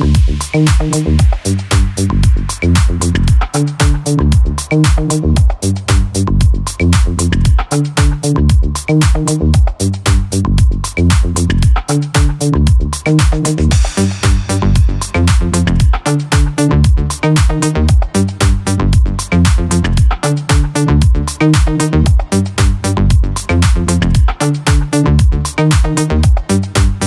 and